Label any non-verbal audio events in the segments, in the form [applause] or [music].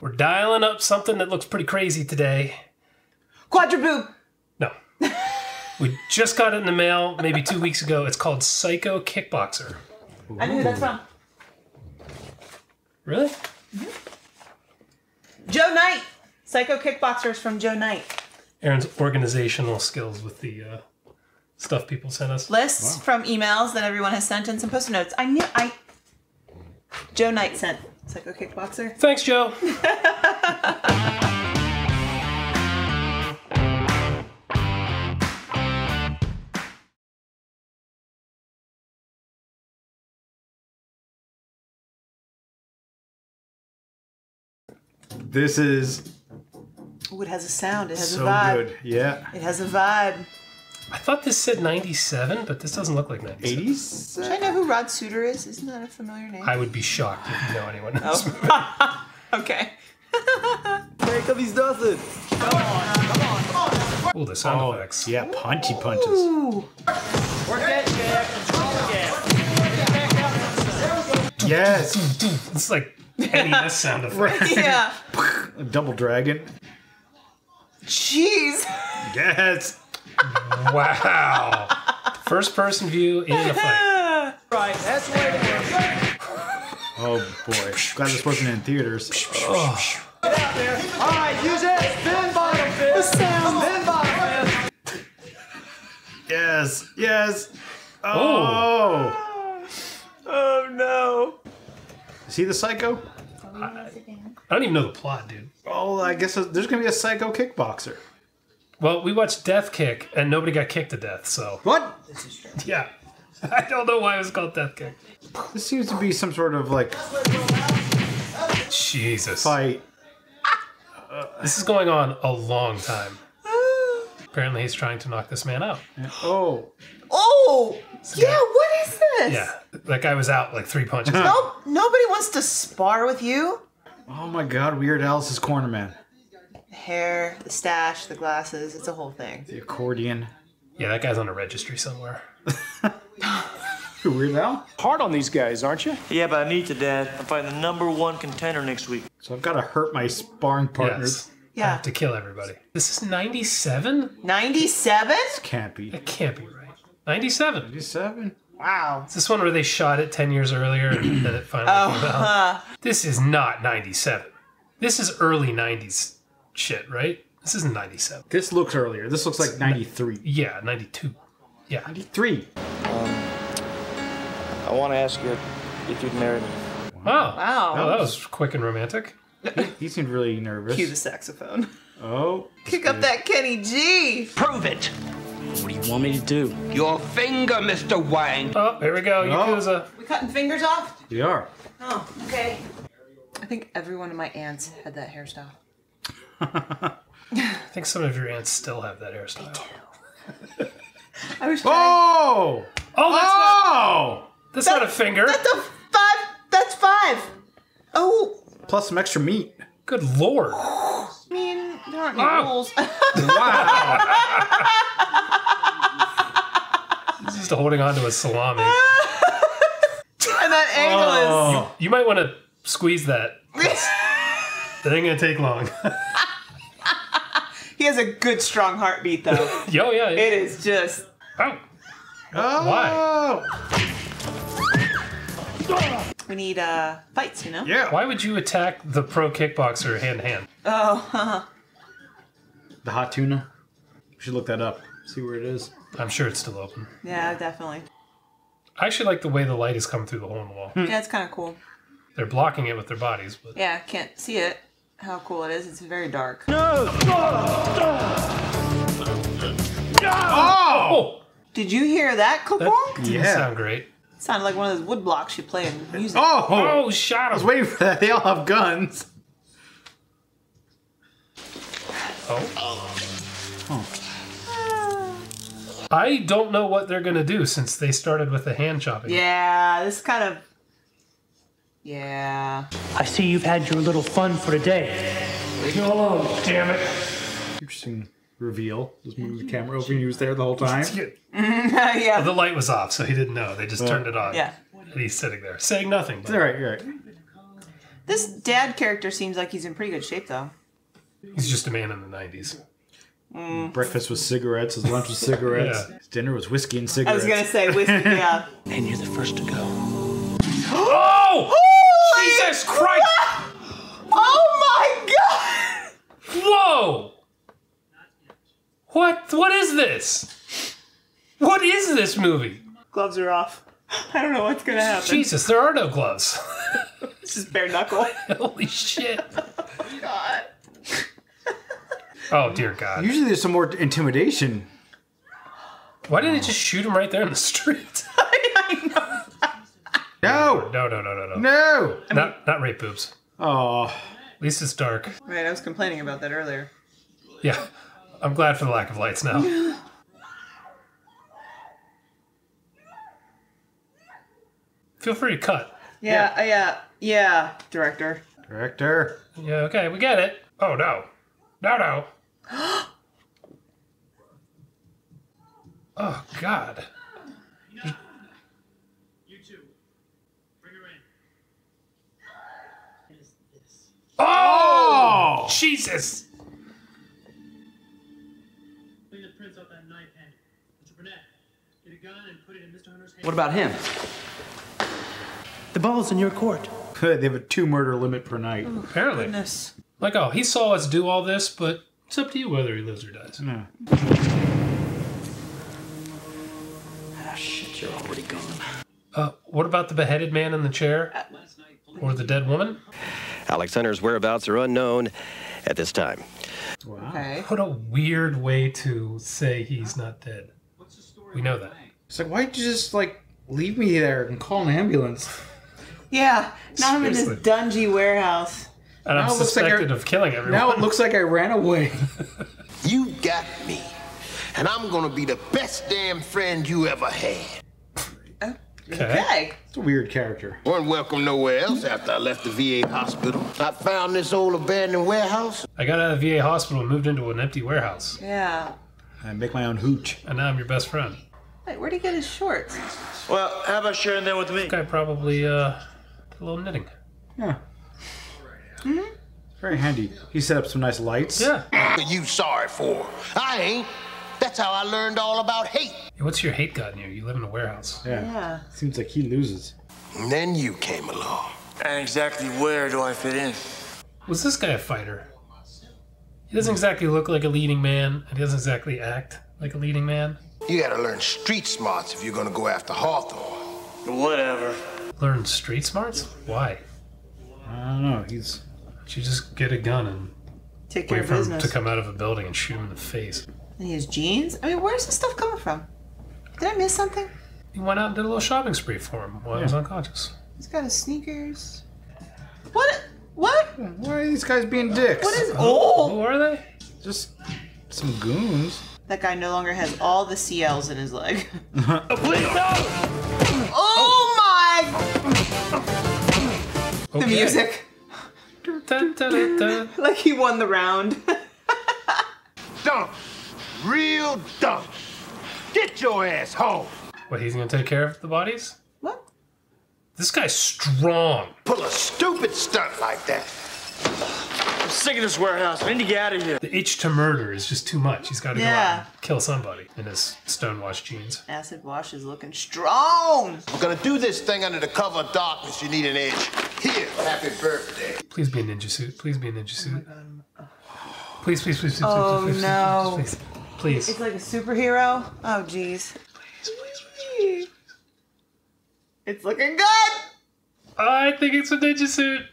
We're dialing up something that looks pretty crazy today. Quadriboob. No. we just got it in the mail maybe two weeks ago. It's called Psycho Kickboxer. I know who that's from. Really? Joe Knight. Psycho Kickboxers from Joe Knight. Aaron's organizational skills with the uh, stuff people sent us. Lists from emails that everyone has sent and some post notes. I knew I. Joe Knight sent Psycho Kickboxer. Thanks, Joe. [laughs] This is Ooh, it has a sound. It has so a vibe. good. Yeah. It has a vibe. I thought this said 97, but this doesn't look like 97. 80s? Do I know who Rod Suter is? Isn't that a familiar name? I would be shocked if you know anyone oh. else. Oh. [laughs] [laughs] okay. Here comes nothing. Come on, come on, come on. Ooh, the sound Oh, effects. yeah, punchy punches. Ooh. Yes. It's like NES sound [laughs] effect. Yeah. A double dragon. Jeez. Yes. [laughs] Wow. First person view in a fight. [laughs] Right, that's the way to. Oh boy. Glad this wasn't in theaters. All right, use it. Spin bottom fist. Spin bottom fist. Yes. Yes. Oh. oh. Oh no. See the psycho? I don't even know the plot, dude. Oh, I guess there's gonna be a psycho kickboxer. Well, we watched Death Kick and nobody got kicked to death, so What? yeah. [laughs] I don't know why it was called Death Kick. This seems to be some sort of like Jesus. fight. [laughs] This is going on a long time. Apparently, he's trying to knock this man out. Oh. Oh. Yeah. What is this? Yeah, that guy was out like three punches. [laughs] Nope. Nobody wants to spar with you. Oh my god, Weird Alice's corner man. The hair, the stash, the glasses. It's a whole thing. The accordion. Yeah, that guy's on a registry somewhere. [laughs] Who, Weird Al? Hard on these guys, aren't you? Yeah, but I need to, Dad. I'm fighting the number one contender next week. So I've got to hurt my sparring partners. Yes. I Yeah. have to kill everybody. This is 97? 97? This Can't be. That can't be right. 97. 97? Wow. Is this one where they shot it 10 years earlier and then it finally oh, came out? Huh. This is not 97. This is early 90s shit, right? This isn't 97. This looks earlier. This looks like 93. Yeah, 92. Yeah. 93. Um, I want to ask you if you'd marry me. Wow. Wow. Oh, that was quick and romantic. He seemed really nervous. Cue the saxophone. Oh. Kick up that Kenny G. Prove it. What do you want me to do? Your finger, Mr. Wang. Oh, here we go. Oh. Yakuza. We cutting fingers off? We are. Oh, okay. I think every one of my aunts had that hairstyle. [laughs] I think some of your aunts still have that hairstyle. [laughs] I was trying. Oh! Oh, that's, oh! not, Oh! that's not a finger. That's a five. That's five. Oh, Plus some extra meat. Good lord. I mean, there aren't any Wow. rules. [laughs] Wow. He's just holding on to a salami. and that angle Oh. You might want to squeeze that. That ain't gonna take long. Is. He has a good, strong heartbeat, though. [laughs] Yo, yeah. it is just. Oh. Oh! We need uh fights, you know. Yeah. Why would you attack the pro kickboxer hand to hand? Oh, [laughs] The hot tuna. We should look that up. See where it is. I'm sure it's still open. yeah, definitely. I actually like the way the light is coming through the hole in the wall. Yeah, it's kind of cool. They're blocking it with their bodies, but Yeah, can't see it. How cool it is! It's very dark. No! Oh, Did you hear that, that Clonk? didn't Yeah. sound great. Sounded like one of those wood blocks you play in music. Oh! Oh, shot I was him. waiting for that. They all have guns. Oh. I don't know what they're gonna do since they started with the hand chopping. Yeah, this kind of. Yeah. I see you've had your little fun for today. Leave me alone, damn it. Interesting reveal. Just move the camera over and he was there the whole time. [laughs] yeah. The light was off, so he didn't know. They just turned it on. Yeah. And he's sitting there saying nothing. It's But all right, you're right. This dad character seems like he's in pretty good shape, though. He's just a man in the 90s. Mm. Breakfast was cigarettes. His lunch was cigarettes. [laughs] Yeah. His dinner was whiskey and cigarettes. I was gonna say whiskey. Yeah. [laughs] And you're the first to go. Oh! Jesus Christ! [laughs] Oh my god! Whoa! What? What is this? What is this movie? Gloves are off. [laughs] I don't know what's gonna happen. Jesus, there are no gloves. [laughs] This is bare knuckle. Holy shit. Oh god. Oh, dear God. Usually there's some more intimidation. Why didn't it just shoot him right there in the street? No! No, no, no, no, no. No! Not, not rape boobs. Oh, At least it's dark. Right, I was complaining about that earlier. Yeah. I'm glad for the lack of lights now. [sighs] Feel free to cut. Yeah, yeah, uh, yeah, yeah director. director. Yeah, okay, we get it. Oh, no. No, no. [gasps] oh, God. You two. Bring her in. Oh! Jesus! Clean the prints off that knife handle. Mr. Burnett, get a gun and put it in Mr. Hunter's hand. What about him? The ball's in your court. they have a two murder limit per night. Apparently. Goodness. Like, oh, he saw us do all this, but it's up to you whether he lives or dies. Yeah. Ah, shit, you're already gone. Uh, what about the beheaded man in the chair? Or the dead woman? Alex Hunter's whereabouts are unknown at this time. Wow. Okay. What a weird way to say he's not dead. We know that. It's like, why'd you just, like, leave me there and call an ambulance? [laughs] Yeah, now I'm in this Seriously. dungy warehouse. And I'm Now it looks like suspected I- of killing everyone. Now it looks like I ran away. [laughs] You got me. And I'm gonna be the best damn friend you ever had. Okay. Okay. It's a weird character. Wasn't welcome nowhere else after I left the VA hospital. I found this old abandoned warehouse. I got out of the VA hospital and moved into an empty warehouse. Yeah. I make my own hooch. And now I'm your best friend. Wait, where'd he get his shorts? Well, how about sharing that with me? Guy probably, uh, did a little knitting. Yeah. Hmm. Very handy. He set up some nice lights. Yeah. But you sorry for. I ain't. That's how I learned all about hate. What's your hate gotten you? You live in a warehouse. Yeah. Yeah. Seems like he loses. And then you came along. And exactly where do I fit in? Was this guy a fighter? He doesn't exactly look like a leading man, and he doesn't exactly act like a leading man. You gotta learn street smarts if you're gonna go after Hawthorne. Whatever. Learn street smarts? Why? I don't know. He's. Should just get a gun and Take care wait of for him to come out of a building and shoot him in the face. And he has jeans? I mean, where's this stuff coming from? Did I miss something? He went out and did a little shopping spree for him while he was unconscious. He's got his sneakers. What? What? Why are these guys being dicks? What is. Oh! Who are they? Just some goons. That guy no longer has all the CLs in his leg. [laughs] Please no! Oh my! The Okay. music. Dun, dun, dun, dun. [laughs] Like he won the round. [laughs] Dumb. Real dumb. Get your ass home. What, he's gonna take care of the bodies? what? This guy's strong. Pull a stupid stunt like that. I'm sick of this warehouse. I need to get out of here. The itch to murder is just too much. He's got to go out and kill somebody in his stonewashed jeans. Acid wash is looking strong. We're gonna do this thing under the cover of darkness. You need an edge. Here, happy birthday. Please be a ninja suit. Please be a ninja suit. Oh please, please, please, please, Oh, please, please, no. please, please, please. It's like a superhero. Oh, jeez. It's looking good. I think it's a ninja suit. [laughs]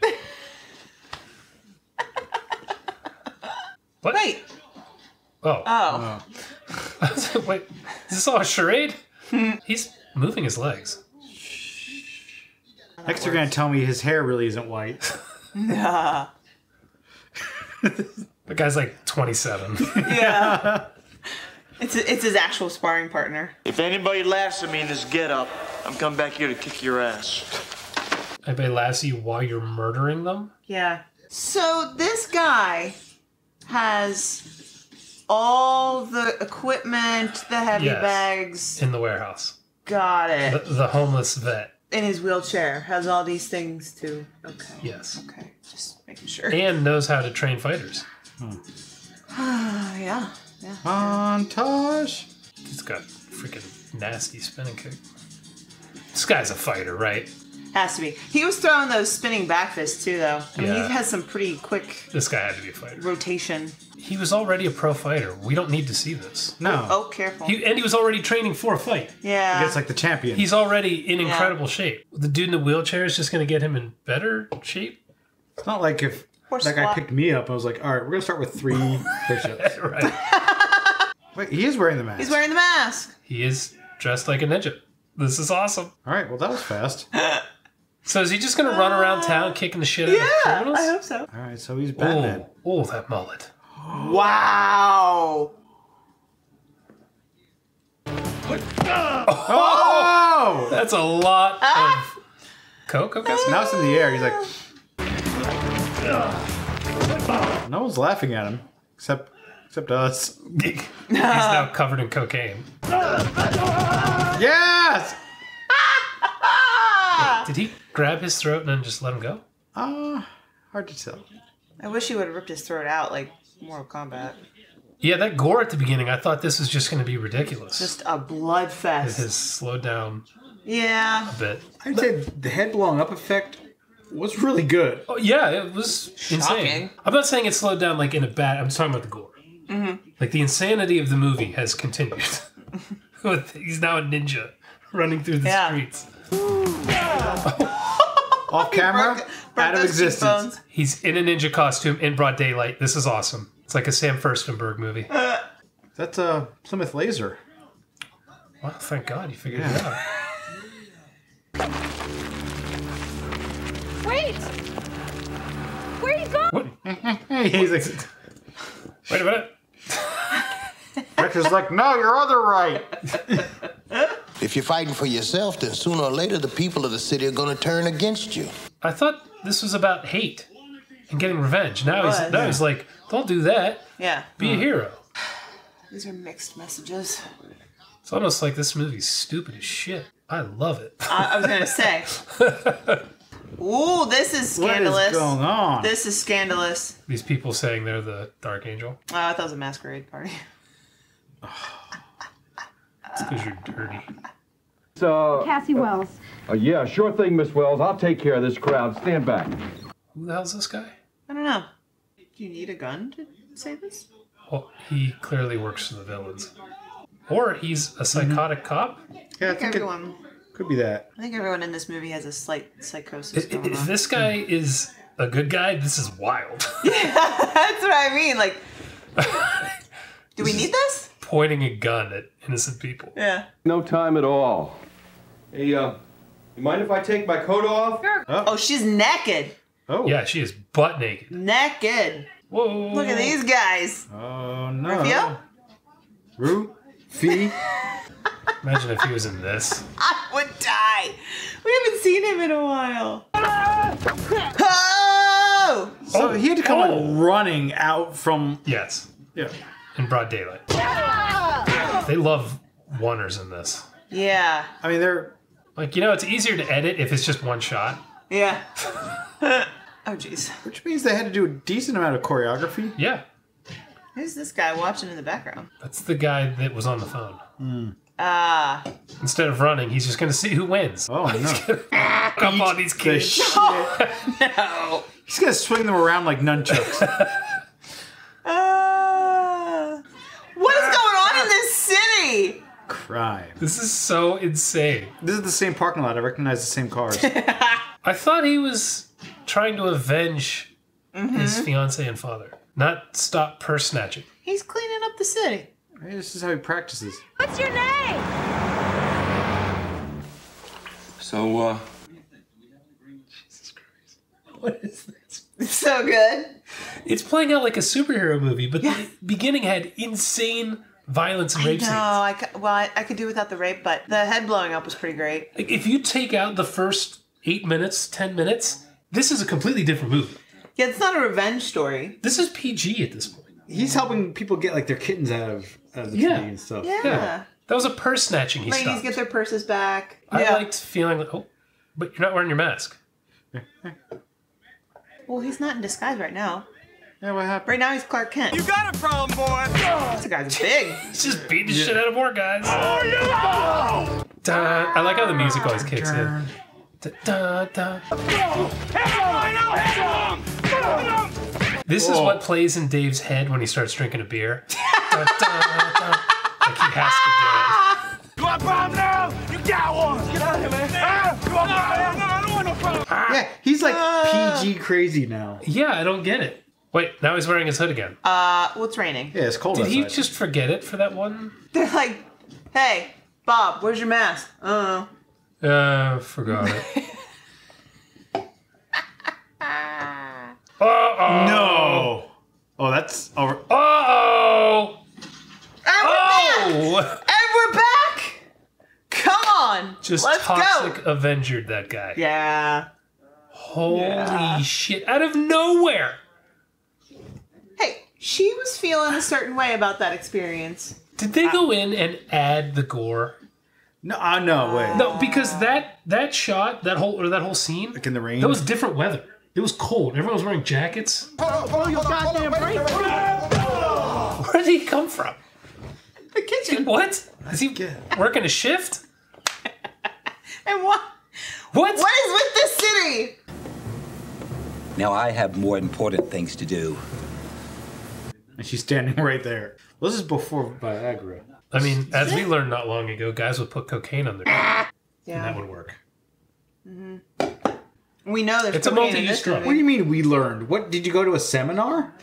what? Wait. Oh. Oh. [laughs] Wait. Is this all a charade? He's moving his legs. Next, you're gonna tell me his hair really isn't white. [laughs] Nah. The guy's like 27. Yeah. It's it's his actual sparring partner. If anybody laughs at me in this getup, I'm coming back here to kick your ass. Anybody laughs at you while you're murdering them? Yeah. So this guy has all the equipment, the heavy Yes. bags. In the warehouse. Got it. the homeless vet. In his wheelchair, has all these things too. Okay. Yes. Okay. Just making sure. And knows how to train fighters. Hmm. [sighs] yeah. Yeah. Montage. He's got freaking nasty spinning kick. This guy's a fighter, right? Has to be. He was throwing those spinning back fists too, though. I mean, Yeah. he has some pretty quick This guy had to be a fighter. rotation. He was already a pro fighter. We don't need to see this. No. Oh, oh careful. He, and he was already training for a fight. yeah. It's like the champion. He's already in incredible shape. The dude in the wheelchair is just going to get him in better shape. It's not like if Or that guy squat. picked me up, I was like, all right, we're gonna start with three [laughs] push-ups. Right. Wait, he is wearing the mask. He's wearing the mask. he is dressed like a ninja. This is awesome. All right, well that was fast. [laughs] So is he just going to run around town kicking the shit out of Yeah, criminals? I hope so. All right, so he's Batman. Oh, oh, that mullet. Wow. [laughs] Oh! That's a lot Ah! of coke, I'm guessing? Now it's in the air. He's like, no one's laughing at him except except us. [laughs] He's now covered in cocaine. Yes. [laughs] Did he grab his throat and then just let him go? Uh, hard to tell. I wish he would have ripped his throat out like Mortal Kombat. Yeah, that gore at the beginning, I thought this was just going to be ridiculous. Just a blood fest. It has slowed down Yeah. a bit. I'd say the head blowing up effect was really good. Oh, yeah, it was insane. I'm not saying it slowed down like in a bad. I'm just talking about the gore. Mm-hmm. Like the insanity of the movie has continued. [laughs] He's now a ninja running through the Yeah. streets. [laughs] Off camera, broke- broke out of those existence. cheekbones. He's in a ninja costume in broad daylight. This is awesome. It's like a Sam Firstenberg movie. That's a Plymouth Laser. Well, thank God you figured it out. Wait! Where are you going? What? Hey, [laughs] he's like, Wait a minute. Rector's like, no, your other right. [laughs] If you're fighting for yourself, then sooner or later the people of the city are gonna turn against you. I thought this was about hate and getting revenge. Now he's was. now he's like, don't do that. Yeah. Be a hmm. hero. These are mixed messages. It's almost like this movie's stupid as shit. I love it. I, I was gonna [laughs] say. Ooh, this is scandalous. is going on? This is scandalous. These people saying they're the Dark Angel. Oh, I thought it was a masquerade party. [laughs] It's because you're dirty. So, Cassie Wells. uh, yeah, sure thing, Miss Wells. I'll take care of this crowd. Stand back. Who the hell's this guy? I don't know. Do you need a gun to say this? Well, he clearly works for the villains. Or he's a psychotic cop. Yeah, I I think think it everyone. could be that. I think everyone in this movie has a slight psychosis If, going if on. this guy is a good guy, this is wild. yeah, [laughs] That's what I mean. Like, [laughs] do we need this? Pointing a gun at innocent people. Yeah. No time at all. Hey, uh, you mind if I take my coat off? Oh, she's naked. Oh. Yeah, she is butt naked. Naked. Whoa. Look at these guys. Oh no. Rufio? Ru? Fee? Imagine if he was in this. I would die. We haven't seen him in a while. Oh! So he had to come Oh. running out from. Yes, Yeah. In broad daylight. They love oneers in this. Yeah. I mean, they're. Like, you know, it's easier to edit if it's just one shot. Yeah. [laughs] oh, jeez. Which means they had to do a decent amount of choreography. Yeah, Who's this guy watching in the background? that's the guy that was on the phone. Ah. Instead of running, he's just going to see who wins. Oh [laughs] no. Come on, these The kids. shit. [laughs] no. He's gonna swing them around like nunchucks. Ah. what is going on in this city? Crime. This is so insane. This is the same parking lot. I recognize the same cars. [laughs] I thought he was trying to avenge his fiance and father, not stop purse snatching. He's cleaning up the city. Hey, this is how he practices. What's your name? So, uh, [laughs] What is this? It's [laughs] so good. It's playing out like a superhero movie, but the beginning had insane violence and No, rape scenes. I cou- well, I, I could do without the rape, but the head blowing up was pretty great. Like, if you take out the first eight minutes, ten minutes, this is a completely different movie. Yeah, it's not a revenge story. This is PG at this point. He's helping people get like their kittens out of, out of the Yeah. tree and stuff. Yeah. Yeah. That was a purse snatching he Ladies stopped. get their purses back. I yeah. liked feeling like, oh, But you're not wearing your mask. Well, he's not in disguise right now. Yeah, what happened? Right now he's Clark Kent. You got a problem, boy. This guy's big. He's just beating the shit out of more guys. Da, I like how the music always kicks in. Da, da, da. This is what plays in Dave's head when he starts drinking a beer. [laughs] Da, da, da. Like he has to do it. You want a problem now? You got one. Get out of here, man. Ah, you want a problem? No, I don't want no problem. Yeah, he's like PG crazy now. Yeah, I don't get it. Wait, now he's wearing his hood again. Uh, well, it's raining. Yeah, it's cold Did he just forget it for that one? [laughs] They're like, hey, Bob, where's your mask? I don't. Uh, forgot it. [laughs] Uh-oh. No. Oh, that's over. Uh-oh. And we're Oh! back! And we're back! Come on! Just Let's toxic go! Avenger that guy. Yeah. Holy Yeah. shit. Out of nowhere. Hey, she was feeling a certain way about that experience. Did they go in and add the gore? No, uh, no, wait. No, because that that shot, that whole or that whole scene, Like in the rain. that was different weather. It was cold. Everyone was wearing jackets. Follow your goddamn brain. [laughs] Where did he come from? The kitchen. What? Is he working a shift? [laughs] And what? What? What is with this city? Now I have more important things to do. And she's standing [laughs] right there. Well, this is before Viagra. I mean, as we learned not long ago, guys would put cocaine on their dick, and that Yeah. would work. Mhm. We know there's It's a cocaine in multi-use this drug. What do movie. you mean we learned? What did you go to a seminar? [laughs]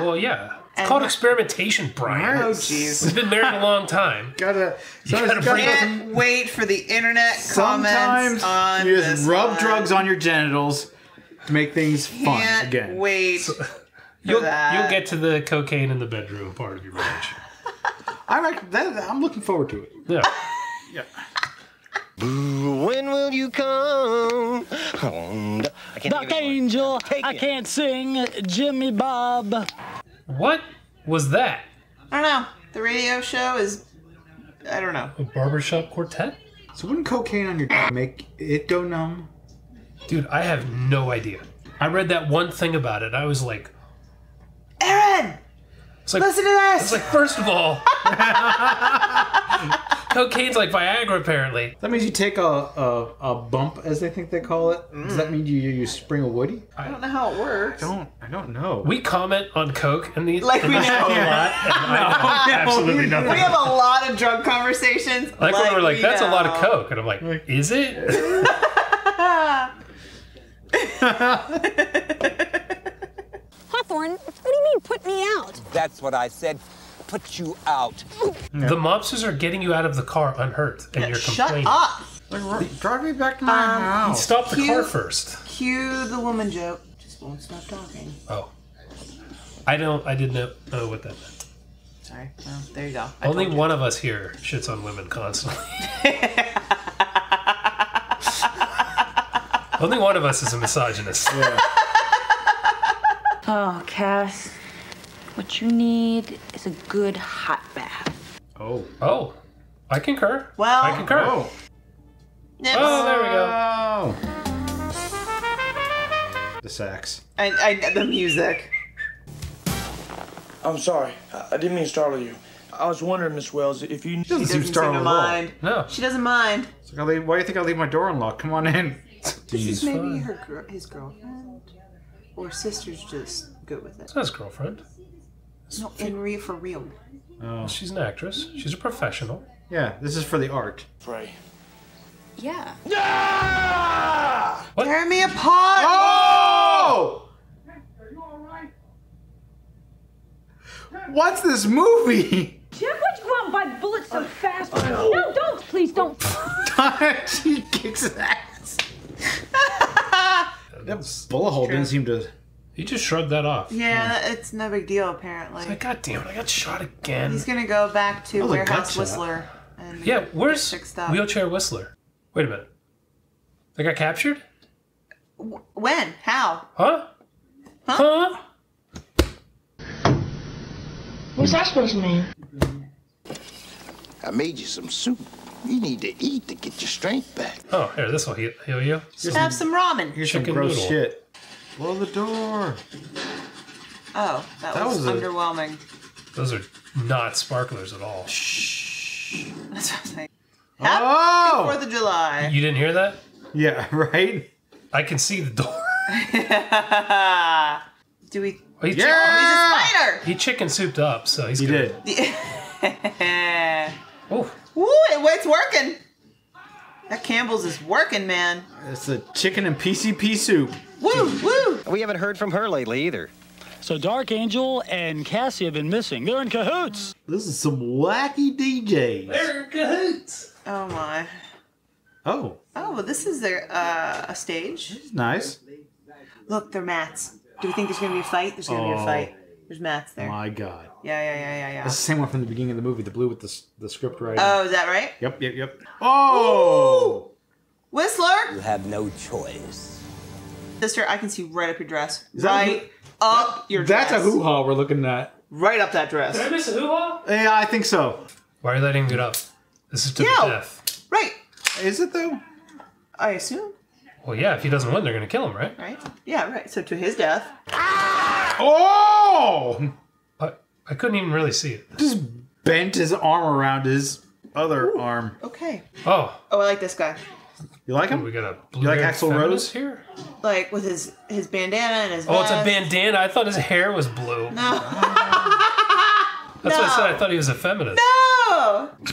Well, yeah. It's And- called experimentation, Brian. Oh, jeez. We've [laughs] been married a long time. Gotta. gotta sometimes bring gotta- Can't wait for the internet Sometimes comments on you this just rub one. drugs on your genitals to make things fun Can't again. wait. For You'll, that. you'll get to the cocaine in the bedroom part of your marriage. [laughs] I'm, act- that, I'm looking forward to it. Yeah. Yeah. When will you come? home? I can't Buck Angel, I can't sing Jimmy Bob. What was that? I don't know. The radio show is. I don't know. A barbershop quartet? So wouldn't cocaine on your dick make it go numb? Dude, I have no idea. I read that one thing about it. I was like, Aaron, it's like, listen to this. it's like first of all, [laughs] cocaine's like Viagra apparently. That means you take a, a, a bump, as they think they call it. Does that mean you you spring a woody? I don't know how it works. I don't. I don't know. We comment on coke and these Like in we [laughs] this know. show a lot, and I know absolutely nothing. We have a lot of drug conversations. like, when we're like, we that's a lot of know. coke, and I'm like, is it? [laughs] Hawthorne, what do you mean put me out? That's what I said. Put you out. The mobsters are getting you out of the car unhurt, and you're complaining. Shut complaining. up. Like, drive me back to my Um, house. Stop the Cute. car first. Cue the woman joke. Just won't stop talking. Oh, I don't. I didn't know, know what that meant. Sorry. Well, there you go. I Only told you. one of us here shits on women constantly. [laughs] Only one of us is a misogynist. Oh, Cass, what you need is a good hot bath. Oh. Oh, I concur. Well, I concur. Oh. Nips. Oh, there we go. The sax. I, I, the music. I'm sorry. I, I didn't mean to startle you. I was wondering, Miss Wells, if you. She doesn't She seem doesn't seem startled to at all. mind. No. She doesn't mind. It's like, I'll leave- why do you think I leave my door unlocked? Come on in. This is maybe her his girlfriend, or sister's just good with it. It's not his girlfriend. No, in real for real. Oh. She's an actress. She's a professional. Yeah, this is for the art. Pray. Yeah. What? Tear me apart. Oh! What's this movie? Jeff, why'd you go out and buy bullets so fast? No, don't! Please don't. [laughs] she kicks his ass. That bullet hole didn't seem to. He just shrugged that off. Yeah, it's no big deal apparently. Like, God damn it, I got shot again. He's gonna go back to That was Warehouse. Whistler. And Yeah, where's up. Wheelchair Whistler? Wait a minute. They got captured? When? How? Huh? Huh? What's that supposed to mean? I made you some soup. You need to eat to get your strength back. Oh, here, this will heal, heal you. Have some ramen. Here's some Chicken gross noodle. shit. Blow the door. Oh, that, That was, was a- underwhelming. Those are not sparklers at all. Shh. That's what I'm saying. Oh! Fourth of July. You didn't hear that? Yeah, [laughs] right? I can see the door. [laughs] Do we? Oh, he, Oh, he's a spider. he chicken souped up, so he's He good. did. [laughs] Oh, Woo! It, it's working. That Campbell's is working, man. It's the chicken and PCP soup. Woo! Woo! We haven't heard from her lately either. So Dark Angel and Cassie have been missing. They're in cahoots. This is some wacky DJs. they're in cahoots. Oh my. Oh, Oh, well, this is their uh, a stage. nice. Look, they're mats. Do we think there's gonna be a fight? There's gonna be a Oh. fight. There's mats there. Oh my God. Yeah, yeah, yeah, yeah, yeah. That's the same one from the beginning of the movie, the blue with the, the script writing. Oh, is that right? Yep, yep, yep. Oh! Whistler, You have no choice. sister, I can see right up your dress. Is that right up your dress. That's a hoo ha we're looking at. Right up that dress. Did I miss a hoo-ha? Yeah, I think so. Why are you letting him get up? This is to Yeah. the death. Right. Is it though? I assume. Well, yeah, if he doesn't win, they're going to kill him, right? Right. Yeah. Right. So to his death. Oh! But I couldn't even really see it. Just bent his arm around his other arm. Okay. Oh, Oh, I like this guy. You like him? we got a blue You like Axl Rose? here? Like with his his bandana and his. Oh, it's a bandana. I thought his hair was blue. No. That's what I said. I thought he was a feminist. no. [laughs]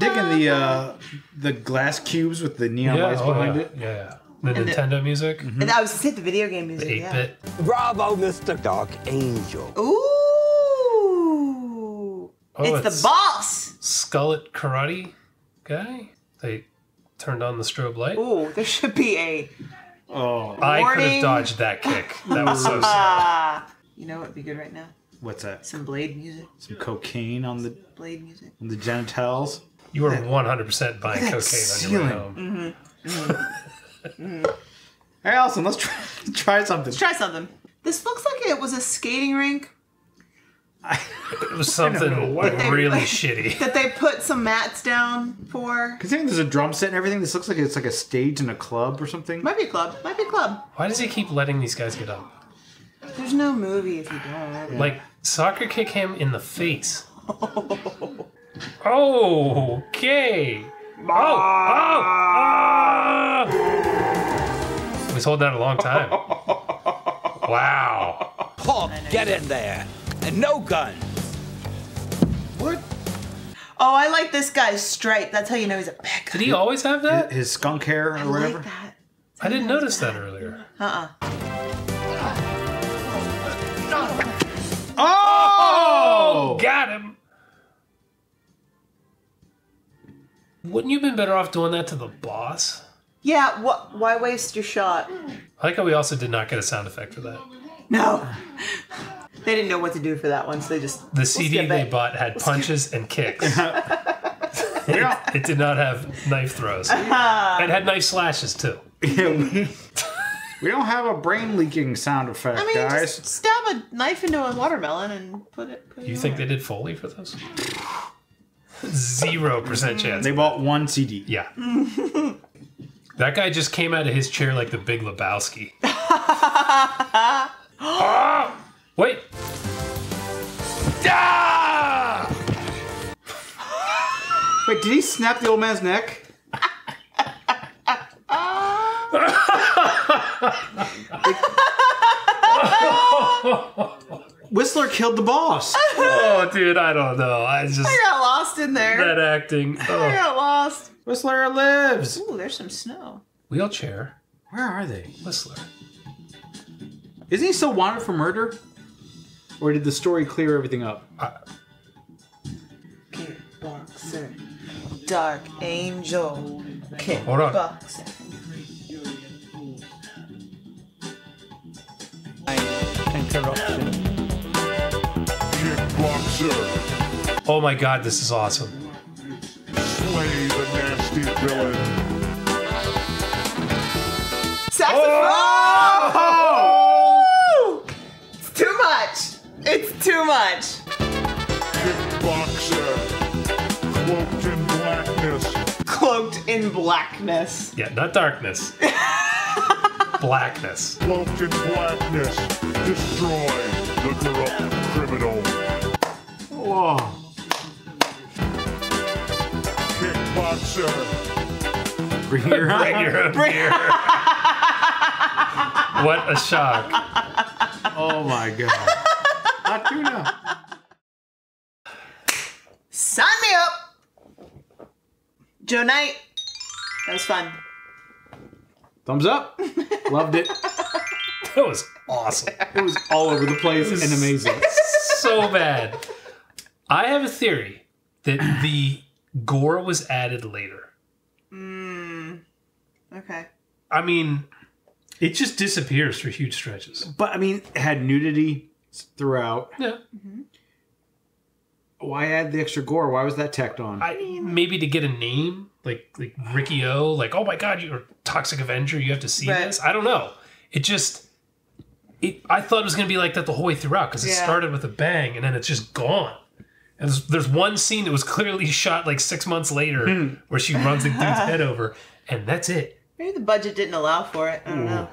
digging the [laughs] uh, the glass cubes with the neon Yeah, lights oh, behind yeah, it. yeah, yeah. The And the- Nintendo music, And I was say the video game the music. 8 yeah. Bravo, Mr. Dark Angel. Ooh. Oh, it's, it's- the boss. Skullet Karate guy. They turned on the strobe light. Ooh, there should be a. Oh, I could have dodged that [laughs] kick. That was so sad. Ah. You know what would be good right now? what's that? Some blade music. Some cocaine on the Blade music. on the genitals. You were 100% buying that cocaine on your way ceiling. home. Mm-hmm. Mm-hmm. Mm-hmm. [laughs] Hey, Allison, let's try, [laughs] try something. Let's try something. This looks like it was a skating rink It [laughs] was something what- really shitty. that they put some mats down for. Considering there's a drum set and everything, this looks like it's like a stage in a club or something. Might be a club. Might be a club. Why does he keep letting these guys get up? There's no movie if you don't. Like, soccer kick him in the face. Oh, okay. Oh, oh, ah! He's holding that a long time. [laughs] Wow. Paul, get in there. And no guns. What? Oh, I like this guy's stripe. That's how you know he's a bad guy. Did he always have that? His skunk hair or I whatever. like that. I didn't notice that earlier. Uh-uh. Oh! Got him. Wouldn't you have been better off doing that to the boss? Yeah, what? Why waste your shot? I like how we also did not get a sound effect for that. No. [laughs] They didn't know what to do for that one, so they just. The we'll CD they it. bought had punches and kicks. [laughs] it, it did not have knife throws. Uh-huh. It had knife slashes too. Yeah, we, we don't have a brain leaking sound effect, I mean, guys. just stab a knife into a watermelon and put it. Put it You on think there. they did Foley for those? Zero percent chance. They bought one CD. Yeah. that guy just came out of his chair like the Big Lebowski. Ah! [gasps] Wait. Ah! Wait, did he snap the old man's neck? [laughs] [laughs] [laughs] Whistler killed the boss. [laughs] Oh, dude, I don't know. I just I got lost in there. that acting. [laughs] Oh. I Oh. got lost. Whistler lives. Ooh, there's some snow. Wheelchair. Where are they? Whistler. Isn't he still wanted for murder? Or did the story clear everything up? Uh, Kickboxer. Dark Angel. Kickboxer. Hold on. Oh my god, this is awesome. Slay the nasty villain. Saxophone! Oh! Oh! It's too much. It's too much. Kickboxer. Cloaked in blackness. Cloaked in blackness. Yeah, not darkness. [laughs] blackness. Cloaked in blackness. Destroy the corrupt Whoa. Kickboxer. Bring your [laughs] Bring your own beer. [laughs] what a shock. Oh my god. Hot tuna. Sign me up. Joe Knight. That was fun. Thumbs up. Loved it. That was awesome. It was all over the place and amazing. so bad. I have a theory that [clears throat] the gore was added later. Mm. Okay. I mean, it just disappears for huge stretches. But I mean, it had nudity throughout. Yeah. Why add the extra gore? Why was that tacked on? I mean, maybe to get a name like like Riki-Oh, like oh my god, you're Toxic Avenger, you have to see Right. this. I don't know. It just it. I thought it was gonna be like that the whole way throughout because it Yeah. started with a bang and then it's just gone. And there's, there's one scene that was clearly [laughs] shot like six months later hmm. where she runs the dude's head [laughs] over, and that's it. Maybe the budget didn't allow for it. I don't know.